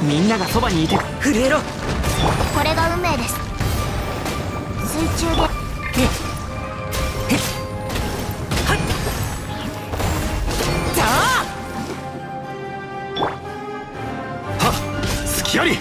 みんながそばにいて震えろ。これが運命です。水中で。はっ。隙あり